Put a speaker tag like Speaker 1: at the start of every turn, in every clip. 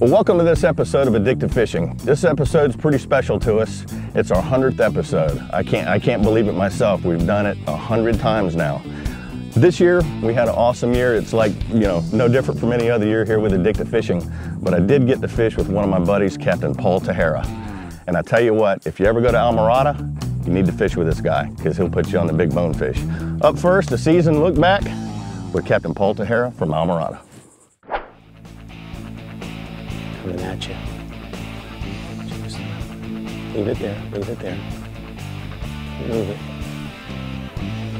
Speaker 1: Well, welcome to this episode of Addictive Fishing. This episode's pretty special to us. It's our 100th episode. I can't, I can't believe it myself. We've done it 100 times now. This year, we had an awesome year. It's like, you know, no different from any other year here with Addictive Fishing. But I did get to fish with one of my buddies, Captain Paul Tejera. And I tell you what, if you ever go to Islamorada, you need to fish with this guy because he'll put you on the big bonefish. Up first, the season look back with Captain Paul Tejera from Islamorada.
Speaker 2: Coming at you. Just leave it there, leave it there. Move it.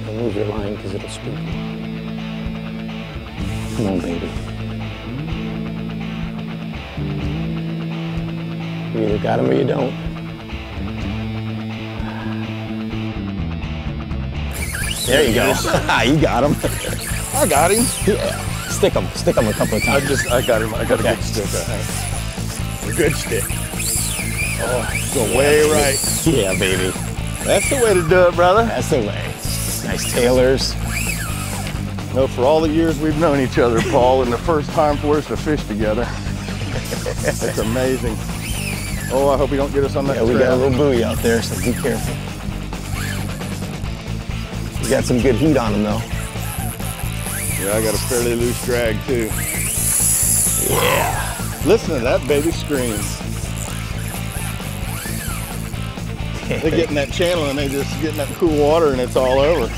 Speaker 2: Don't move your line because it'll spook you. Come on, baby. You either got him or you don't. There you go. you got him.
Speaker 3: I got him.
Speaker 2: Stick him. Stick him a couple of times.
Speaker 3: I just, I got him. I got
Speaker 2: Okay.
Speaker 3: a good stick. I think. A good stick. Oh, go way right.
Speaker 2: Yeah, baby.
Speaker 3: That's the way to do it, brother.
Speaker 2: That's the way. Nice tailors.
Speaker 3: No, for all the years we've known each other, Paul, and the first time for us to fish together. It's amazing. Oh, I hope we don't get us on that
Speaker 2: Yeah, we got a little buoy out there, so be careful. We got some good heat on him though.
Speaker 3: Yeah, I got a fairly loose drag too.
Speaker 2: Yeah.
Speaker 3: Listen to that baby scream. They're getting that channel and they're just getting that cool water and it's all over. Will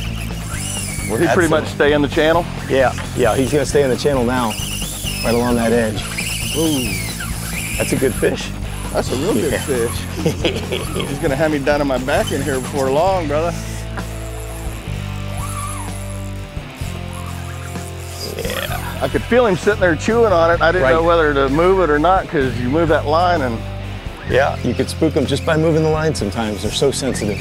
Speaker 3: he
Speaker 2: That's
Speaker 3: pretty
Speaker 2: a-
Speaker 3: much stay in the channel?
Speaker 2: Yeah, yeah, he's gonna stay in the channel now, right along that edge.
Speaker 3: Ooh,
Speaker 2: That's a good fish.
Speaker 3: that's a real good
Speaker 2: Yeah.
Speaker 3: fish. He's gonna have me down on my back in here before long, brother. I could feel him sitting there chewing on it. I didn't
Speaker 2: Right.
Speaker 3: know whether to move it or not because you move that line and
Speaker 2: Yeah, you could spook them just by moving the line sometimes. They're so sensitive.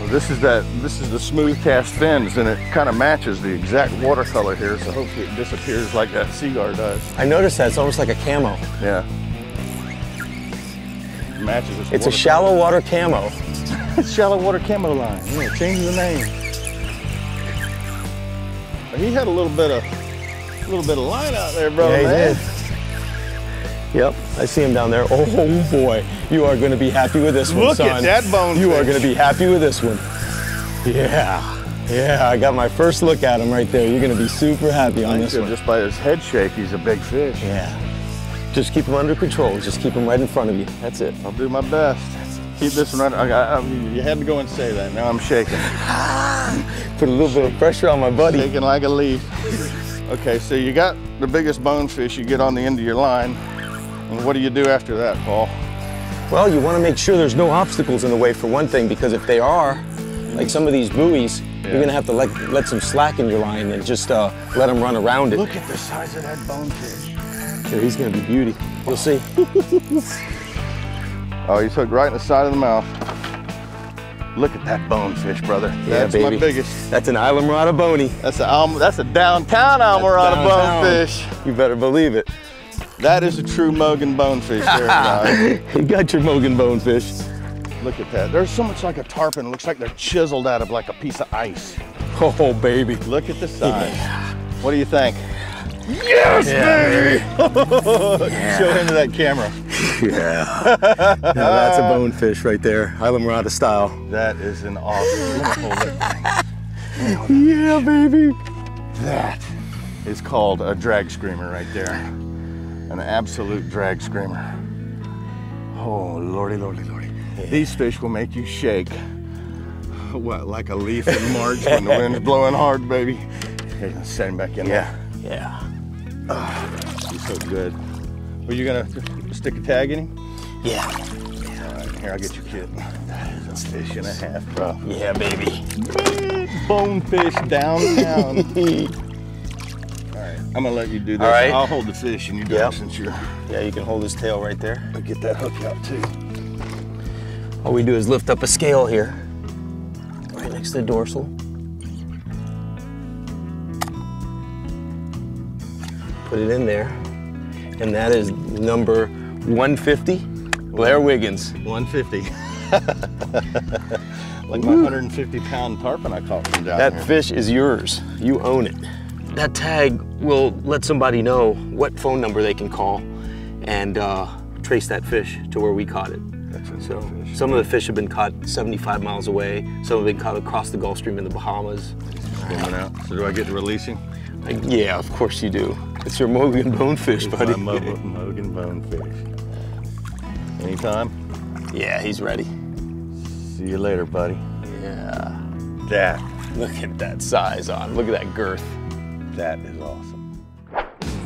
Speaker 3: well, this is that this is the smooth cast fins and it kind of matches the exact watercolor here. So hopefully it disappears like that Seaguar does.
Speaker 2: I noticed that it's almost like a camo.
Speaker 3: Yeah. Matches this
Speaker 2: It's a shallow water camo.
Speaker 3: shallow water camo line. Yeah, change the name. He had a little bit of a little bit of line out there, bro.
Speaker 2: yeah, he
Speaker 3: man.
Speaker 2: did. Yep, I see him down there. Oh, oh boy, you are gonna be happy with this one,
Speaker 3: Look
Speaker 2: son.
Speaker 3: at that bonefish.
Speaker 2: You are gonna be happy with this one. Yeah, yeah, I got my first look at him right there. You're gonna be super happy on
Speaker 3: I
Speaker 2: this one.
Speaker 3: just by his head shake, he's a big fish.
Speaker 2: Yeah. Just keep him under control. Just keep him right in front of you. That's it.
Speaker 3: I'll do my best. Keep this one running. I, I, you had to go and say that. Now I'm shaking.
Speaker 2: Put a little bit of pressure on my buddy.
Speaker 3: Shaking like a leaf. Okay, so you got the biggest bonefish you get on the end of your line. And what do you do after that, Paul?
Speaker 2: Well, you want to make sure there's no obstacles in the way for one thing, because if they are, like some of these buoys,
Speaker 3: Yeah.
Speaker 2: you're gonna have to let let some slack in your line and just uh, let them run around it.
Speaker 3: Look at the size of that bonefish.
Speaker 2: Here, he's gonna be beauty. You'll see.
Speaker 3: Oh, he's hooked right in the side of the mouth. Look at that bonefish, brother.
Speaker 2: Yeah,
Speaker 3: That's my biggest.
Speaker 2: That's an Islamorada bony.
Speaker 3: That's a Alm- that's a downtown
Speaker 2: downtown.
Speaker 3: bonefish.
Speaker 2: You better believe it.
Speaker 3: That is a true Mogan bonefish there,
Speaker 2: you got your Mogan bonefish.
Speaker 3: Look at that. There's so much like a tarpon. It looks like they're chiseled out of like a piece of ice.
Speaker 2: Oh, baby.
Speaker 3: Look at the size. What do you think?
Speaker 2: Yes, baby.
Speaker 3: Show him to that camera.
Speaker 2: Yeah. now that's a bonefish right there, Islamorada style.
Speaker 3: That is an awesome. Me.
Speaker 2: Yeah, baby.
Speaker 3: That is called a drag screamer right there. An absolute drag screamer. Oh, lordy, lordy, lordy. These fish will make you shake. What, like a leaf in March when the wind's blowing hard, baby? Set him back in
Speaker 2: Yeah. Yeah.
Speaker 3: there. He's so good. Were you gonna stick a tag in him?
Speaker 2: Yeah.
Speaker 3: All right, here, I'll get your kit. That is a fish and a half, bro.
Speaker 2: Yeah, baby.
Speaker 3: Bonefish downtown. All right, I'm gonna let you do this.
Speaker 2: All right.
Speaker 3: I'll hold the fish and you do
Speaker 2: Yep.
Speaker 3: it since you're.
Speaker 2: Yeah, you can hold his tail right there.
Speaker 3: I'll get that hook out too.
Speaker 2: All we do is lift up a scale here, right next to the dorsal. Put it in there, and that is number 150, Blair Wiggins.
Speaker 3: 150. like my 150 pound tarpon I caught from down
Speaker 2: That
Speaker 3: here.
Speaker 2: fish is yours. You own it. That tag will let somebody know what phone number they can call
Speaker 4: and uh, trace that fish to where we caught it. So some of the fish have been caught 75 miles away. Some have been caught across the Gulf Stream in the Bahamas.
Speaker 3: Out. So do I get to release him?
Speaker 4: Yeah, of course you do. It's your Mogan bonefish,
Speaker 3: It's
Speaker 4: buddy.
Speaker 3: my Mo- Mogan bonefish. Anytime.
Speaker 4: yeah, he's ready.
Speaker 3: See you later, buddy.
Speaker 4: Yeah.
Speaker 3: That,
Speaker 4: Look at that size on. Look at that girth.
Speaker 3: that is awesome.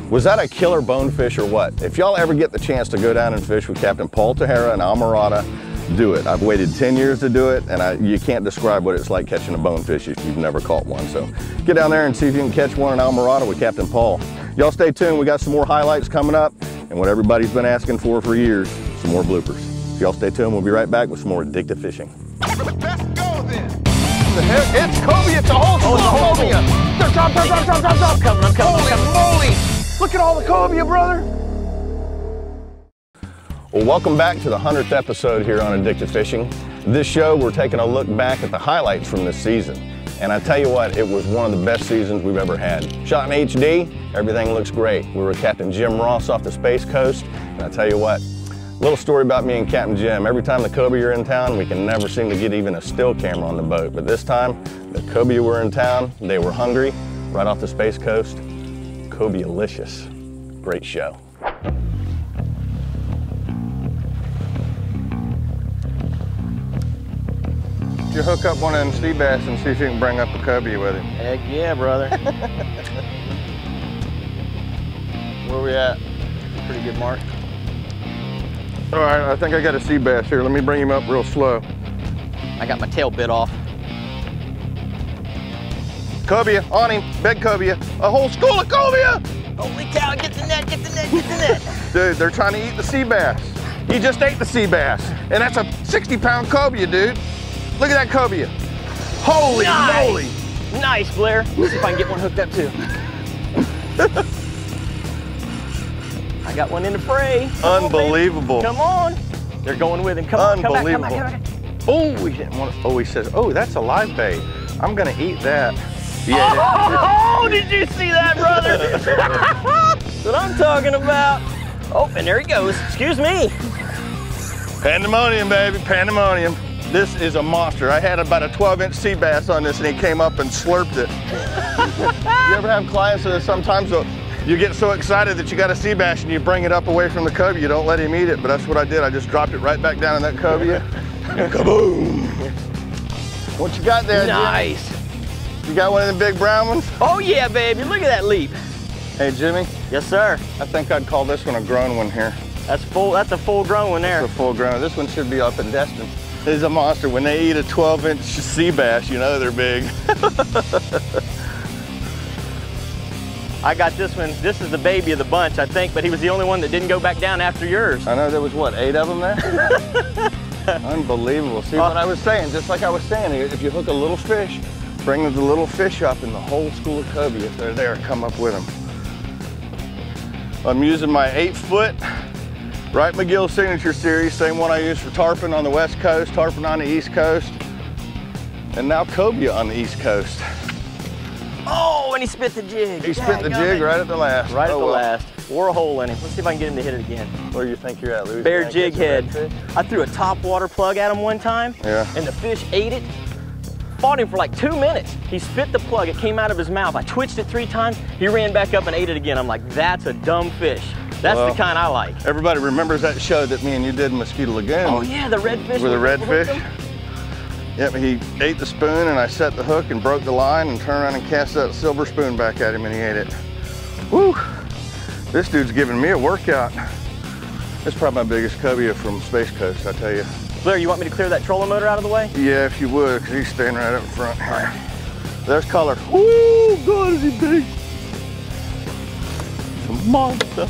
Speaker 5: Was that a killer bonefish or what? If y'all ever get the chance to go down and fish with Captain Paul Tejera and Islamorada, do it. I've waited 10 years to do it, and I, you can't describe what it's like catching a bonefish if you've never caught one. So get down there and see if you can catch one in Islamorada with Captain Paul. Y'all stay tuned. We got some more highlights coming up, and what everybody's been asking for for years, some more bloopers. So y'all stay tuned. We'll be right back with some more addictive fishing.
Speaker 3: Let's go then. The heck? It's Kobe. It's a whole school of cobia. Drop, drop, drop, drop, drop, drop.
Speaker 4: Coming, I'm coming,
Speaker 3: Holy
Speaker 4: I'm coming.
Speaker 3: moly. Look at all the cobia, brother.
Speaker 5: Well, welcome back to the 100th episode here on Addictive Fishing. This show, we're taking a look back at the highlights from this season. And I tell you what, it was one of the best seasons we've ever had. Shot in HD, everything looks great. We were Captain Jim Ross off the Space Coast, and I tell you what, little story about me and Captain Jim. Every time the Cobia are in town, we can never seem to get even a still camera on the boat. But this time, the Cobia were in town, they were hungry, right off the Space Coast. Cobia-licious. Great show.
Speaker 3: You hook up one of them sea bass and see if you can bring up a cobia with him.
Speaker 4: Heck yeah, brother.
Speaker 3: Where we at?
Speaker 4: Pretty good mark.
Speaker 3: All right, I think I got a sea bass here. Let me bring him up real slow.
Speaker 4: I got my tail bit off.
Speaker 3: Cobia, on him, big cobia. A whole school of cobia!
Speaker 4: Holy cow, get the net, get the net, get the net.
Speaker 3: Dude, they're trying to eat the sea bass. He just ate the sea bass. And that's a 60 pound cobia, dude. Look at that cobia. Holy
Speaker 4: Nice.
Speaker 3: moly.
Speaker 4: nice, Blair. Let's see if I can get one hooked up too. I got one in the fray. Come on.
Speaker 3: Unbelievable.
Speaker 4: Come on. They're going with him. Come on, come back, come back, come back.
Speaker 3: Oh, he didn't want to, oh, he says, oh, that's a live bait. I'm gonna eat that. Yeah.
Speaker 4: Oh, did you see that, brother? That's what I'm talking about. Oh, and there he goes. Excuse me.
Speaker 3: Pandemonium, baby, pandemonium. This is a monster. I had about a 12 inch sea bass on this and he came up and slurped it. you ever have clients that sometimes uh, you get so excited that you got a sea bass and you bring it up away from the cobia, you don't let him eat it, but that's what I did. I just dropped it right back down in that and kaboom! What you got there, Jim?
Speaker 4: Nice.
Speaker 3: You got one of the big brown ones?
Speaker 4: Oh yeah, baby. Look at that leap.
Speaker 3: Hey, Jimmy,
Speaker 4: Yes, sir.
Speaker 3: I think I'd call this one a grown one here.
Speaker 4: That's full. That's a full grown one there.
Speaker 3: It's a full grown. This one should be up in Destin. Is a monster. When they eat a 12 inch sea bass, you know they're big.
Speaker 4: I got this one. This is the baby of the bunch, I think, but he was the only one that didn't go back down after yours.
Speaker 3: I know there was what, eight of them there? Unbelievable. See what I was saying? Just like I was saying, if you hook a little fish, bring the little fish up and the whole school of cobia, if they're there, come up with them. I'm using my eight foot Wright McGill Signature Series, same one I use for tarpon on the west coast, tarpon on the east coast, and now cobia on the east coast.
Speaker 4: Oh, and he spit the jig.
Speaker 3: He spit the jig right at the last.
Speaker 4: Right at
Speaker 3: Oh,
Speaker 4: the
Speaker 3: well.
Speaker 4: last. Wore a hole in him. Let's see if I can get him to hit it again.
Speaker 3: Where do you think you're at, Louis?
Speaker 4: Bear jig head. I threw a top water plug at him one time,
Speaker 3: Yeah.
Speaker 4: and the fish ate it. Fought him for like two minutes. He spit the plug. It came out of his mouth. I twitched it three times. He ran back up and ate it again. I'm like, that's a dumb fish. That's
Speaker 3: Well-
Speaker 4: the kind I like.
Speaker 3: Everybody remembers that show that me and you did in Mosquito Lagoon.
Speaker 4: Oh yeah, the redfish.
Speaker 3: With a red
Speaker 4: hooked
Speaker 3: fish?
Speaker 4: him.
Speaker 3: Yep, he ate the spoon and I set the hook and broke the line and turned around and cast that silver spoon back at him and he ate it. Woo! This dude's giving me a workout. That's probably my biggest cobia from Space Coast, I tell you.
Speaker 4: Blair, you want me to clear that trolling motor out of the way?
Speaker 3: Yeah, if you would, because he's standing right up in front here. There's color. Woo! God, is he big. He's a monster.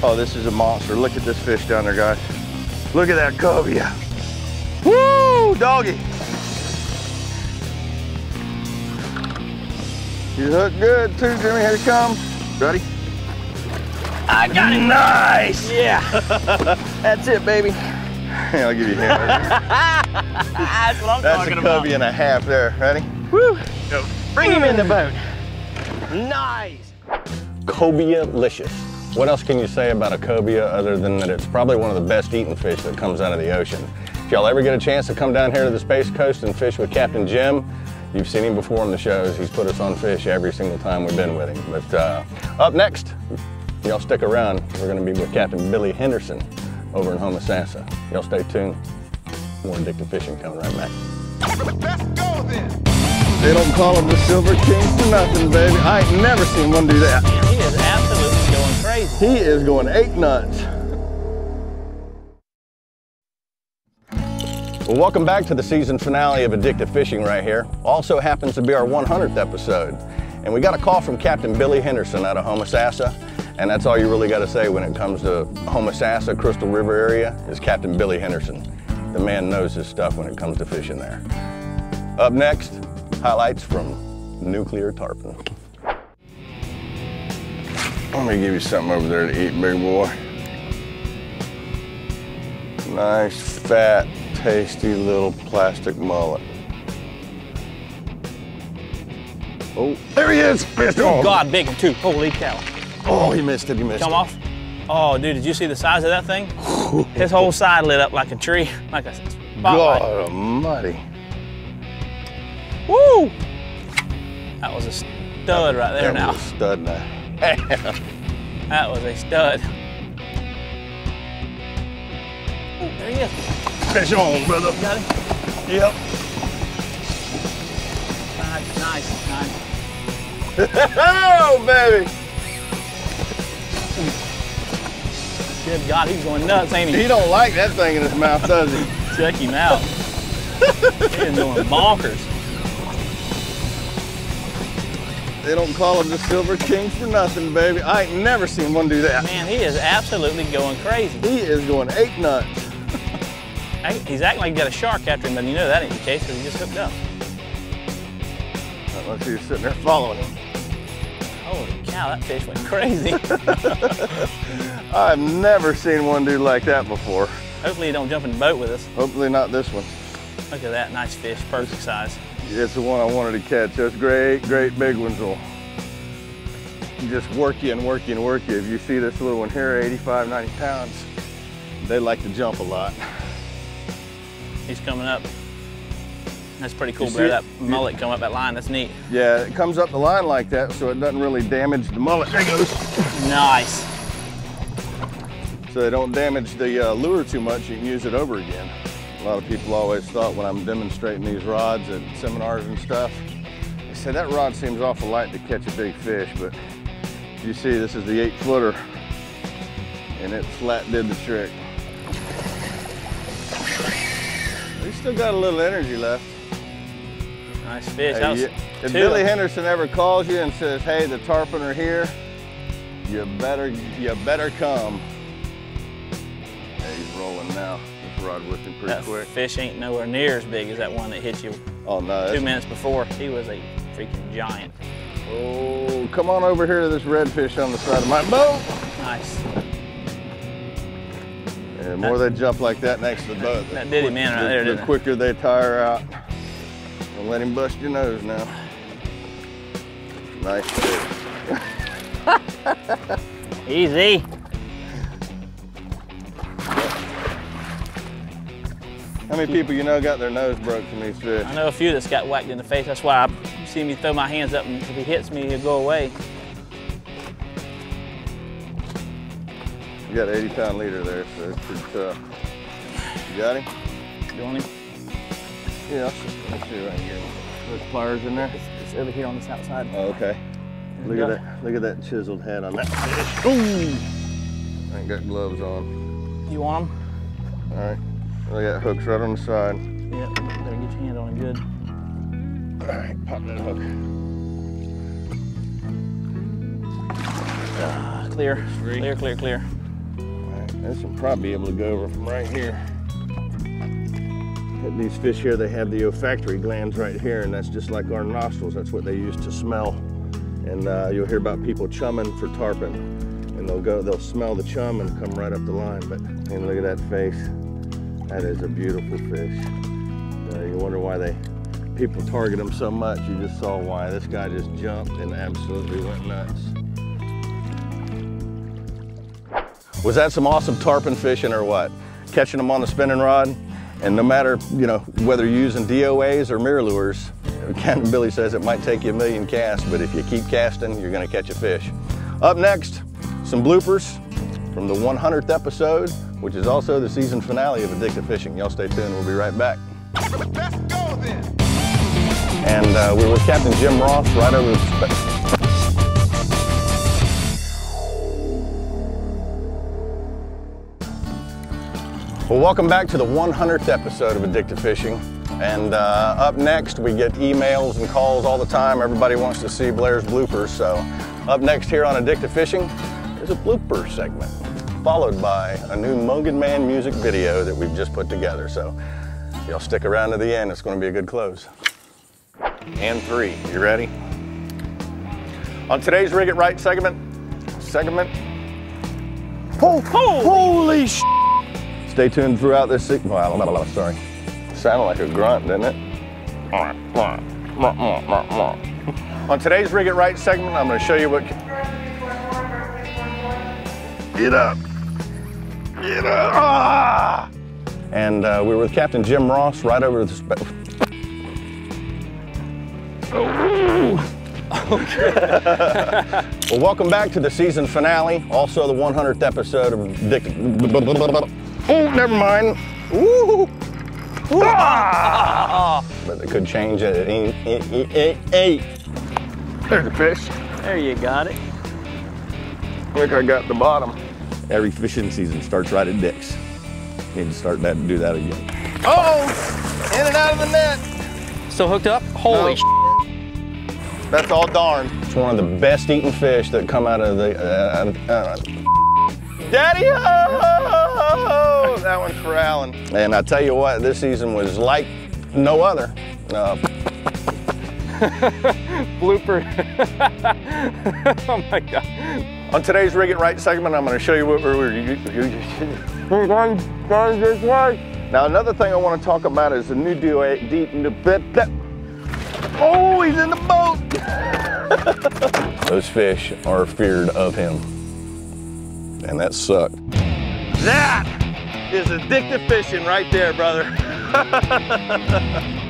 Speaker 3: Oh, this is a monster. Look at this fish down there, guys. Look at that cobia. Woo! Doggy. He's hooked good too, Jimmy. Here he comes. Ready?
Speaker 4: I got it.
Speaker 3: Nice!
Speaker 4: Yeah. That's it, baby.
Speaker 3: Yeah, I'll give you a hand.
Speaker 4: That's what I'm
Speaker 3: That's a
Speaker 4: talking about.
Speaker 3: cobia and a half there. Ready?
Speaker 4: Woo. Go. Bring him in the boat. Nice.
Speaker 6: Cobia-licious. What else can you say about a cobia other than that it's probably one of the best eating fish that comes out of the ocean? If y'all ever get a chance to come down here to the Space Coast and fish with Captain Jim, you've seen him before in the shows. He's put us on fish every single time we've been with him. But uh, up next, y'all stick around. We're going to be with Captain Billy Henderson over in Homosassa. Y'all stay tuned. More addictive fishing coming right back.
Speaker 3: Let's go then. They don't call them the Silver Kings for nothing, baby. I ain't never seen one do that.
Speaker 1: Crazy.
Speaker 3: He is going eight nuts.
Speaker 6: Well, welcome back to the season finale of Addictive Fishing right here. Also happens to be our 100th episode. And we got a call from Captain Billy Henderson out of Homosassa. And that's all you really got to say when it comes to Homosassa, Crystal River area, is Captain Billy Henderson. The man knows his stuff when it comes to fishing there. Up next, highlights from Nuclear Tarpon.
Speaker 3: Let me give you something over there to eat, big boy. Nice, fat, tasty little plastic mullet. Oh, there he is! Missed
Speaker 1: Oh God, big one too. Holy cow.
Speaker 3: oh, he missed it, he missed
Speaker 1: Come
Speaker 3: it.
Speaker 1: Come off. Oh, dude, did you see the size of that thing? His whole side lit up like a tree, like a spotlight.
Speaker 3: God almighty.
Speaker 1: Woo! That was a stud right there now.
Speaker 3: stud now.
Speaker 1: That was a stud. Ooh, there he is.
Speaker 3: Fish on, brother.
Speaker 1: Got him?
Speaker 3: Yep.
Speaker 1: Nice, nice, nice.
Speaker 3: Oh, baby.
Speaker 1: Good God, he's going nuts, ain't he?
Speaker 3: He don't like that thing in his mouth, does he?
Speaker 1: Check him out. He's going bonkers.
Speaker 3: They don't call him the Silver King for nothing, baby. I ain't never seen one do that.
Speaker 1: Man, he is absolutely going crazy.
Speaker 3: He is going eight nuts.
Speaker 1: He's acting like he got a shark after him, but you know that ain't the case because he just hooked up.
Speaker 3: Unless he's sitting there following him.
Speaker 1: Holy cow, that fish went crazy.
Speaker 3: I've never seen one do like that before.
Speaker 1: Hopefully he don't jump in the boat with us.
Speaker 3: Hopefully not this one.
Speaker 1: Look at that nice fish, perfect size.
Speaker 3: It's the one I wanted to catch. Those great, great big ones will just work you and work you and work you. If you see this little one here, 85, 90 pounds, they like to jump a lot.
Speaker 1: He's coming up. That's pretty cool,
Speaker 3: You see
Speaker 1: Bear.
Speaker 3: it?
Speaker 1: That mullet come up that line. That's neat.
Speaker 3: Yeah, it comes up the line like that so it doesn't really damage the mullet. There he goes.
Speaker 1: Nice.
Speaker 3: So they don't damage the uh, lure too much, you can use it over again. A lot of people always thought when I'm demonstrating these rods at seminars and stuff, they said that rod seems awful light to catch a big fish, but you see this is the eight footer and it flat did the trick. We still got a little energy left.
Speaker 1: Nice fish.
Speaker 3: Hey, you- if. Billy Henderson ever calls you and says, hey, the tarpon are here, you better, you better come. Hey, he's rolling now. Rod whipped him pretty
Speaker 1: that
Speaker 3: quick.
Speaker 1: fish ain't nowhere near as big as that one that hit you
Speaker 3: Oh, no.
Speaker 1: two minutes before. He was a freaking giant.
Speaker 3: Oh, come on over here to this redfish on the side of my boat.
Speaker 1: Nice.
Speaker 3: And the more they jump like that next to the boat, the,
Speaker 1: that did him in right
Speaker 3: the-
Speaker 1: there,
Speaker 3: the quicker they tire out. Don't let him bust your nose now. Nice fish.
Speaker 1: Easy.
Speaker 3: How many people you know got their nose broke from these fish?
Speaker 1: I know a few that's got whacked in the face. That's why I, see me throw my hands up, and if he hits me, he'll go away.
Speaker 3: You got an 80 pound leader there, so it's pretty tough. You got him?
Speaker 1: You want him?
Speaker 3: Yeah, I'll see, I'll see if I can get him. Those pliers in there?
Speaker 1: It's over here on this outside.
Speaker 3: Oh, okay. Look at that, look at that chiseled head on that fish. Ooh! I ain't got gloves on.
Speaker 1: You want them?
Speaker 3: All right, I got hooks right on the side.
Speaker 1: Yeah. Better get your hand on him good.
Speaker 3: All right, pop that hook.
Speaker 1: Ah, clear. Clear, clear, clear.
Speaker 3: All right, this will probably be able to go over from right here. These fish here, they have the olfactory glands right here, and that's just like our nostrils. That's what they use to smell. And uh, you'll hear about people chumming for tarpon, and they'll go, they'll smell the chum and come right up the line. But and look at that face. That is a beautiful fish. Uh, you wonder why they people target them so much. You just saw why. This guy just jumped and absolutely went nuts. Was that some awesome tarpon fishing or what? Catching them on the spinning rod? And no matter, you know, whether you're using DOAs or MirrOlures, Captain Billy says it might take you a million casts, but if you keep casting, you're gonna catch a fish. Up next, some bloopers from the 100th episode, which is also the season finale of Addictive Fishing. Y'all stay tuned, we'll be right back.
Speaker 7: Let's go then.
Speaker 3: And uh, we were with Captain Jim Ross right over the Well, welcome back to the 100th episode of Addictive Fishing. And uh, up next, we get emails and calls all the time. Everybody wants to see Blair's bloopers. So, up next here on Addictive Fishing is a blooper segment, followed by a new Mogan Man music video that we've just put together. So, y'all stick around to the end. It's going to be a good close. And three. You ready? On today's Rig It Right segment, segment. Oh, holy sh! Stay tuned throughout this. Se- well, blah, blah, blah, sorry. Sounded like a grunt, didn't it? On today's Rig It Right segment, I'm going to show you what. Get up! Get up! Ah! And uh, we were with Captain Jim Ross right over the. Spe- Well, welcome back to the season finale, also the 100th episode of Dick. Oh, never mind. Ooh. Ah! But it could change at any, any, any. There's a fish.
Speaker 1: There you got it.
Speaker 3: I think I got the bottom. Every fishing season starts right at Dick's. Need to start that do that again. Oh, in and out of the net.
Speaker 1: Still hooked up? Holy
Speaker 3: No. That's all darn. It's one of the best eating fish that come out of the. Uh, uh, Daddy ho! That one's for Alan. And I tell you what, this season was like no other. Uh,
Speaker 1: blooper. oh my god.
Speaker 3: On today's Rig It Right segment, I'm going to show you what we're. Going this way. Now, another thing I want to talk about is the new duo. Deep, in the oh, he's in the boat! Those fish are feared of him. And that sucked. That is addictive fishing right there, brother.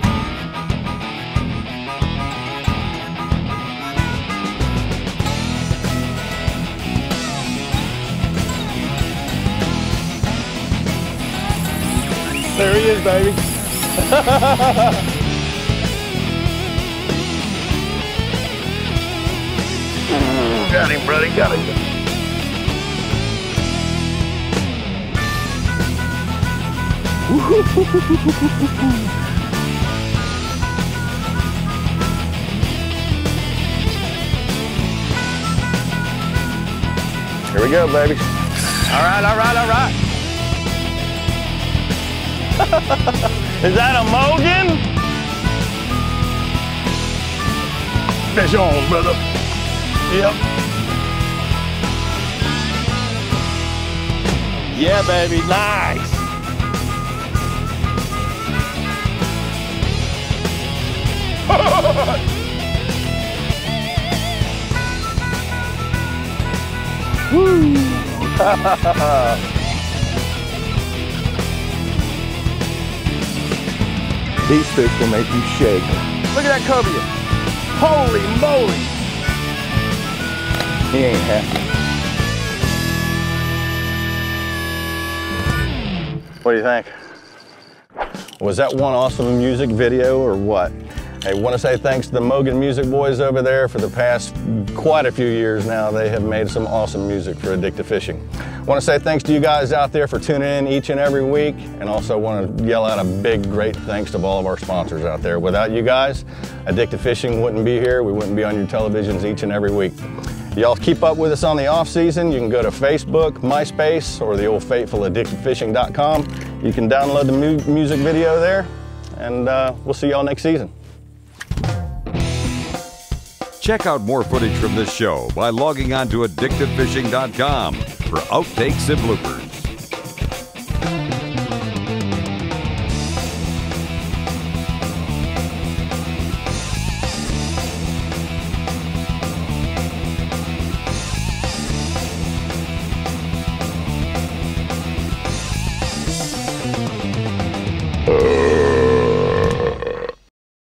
Speaker 3: there he is, baby. Got him, buddy. Got him. Here we go, baby. All right, all right, all right. Is that a Mogan? Fish on, brother. Yep. Yeah, baby, nice. These fish will make you shake. Look at that cobia. Holy moly. He ain't happy. What do you think? Was that one awesome music video or what? I want to say thanks to the Mogan Music Boys over there for the past quite a few years now. They have made some awesome music for addictive fishing. Want to say thanks to you guys out there for tuning in each and every week, and also want to yell out a big, great thanks to all of our sponsors out there. Without you guys, addictive fishing wouldn't be here. We wouldn't be on your televisions each and every week. Y'all keep up with us on the off season. You can go to Facebook, MySpace, or the old faithful addictivefishing.com. You can download the mu- music video there, and uh, we'll see y'all next season.
Speaker 8: Check out more footage from this show by logging on to addictivefishing.com for outtakes and bloopers.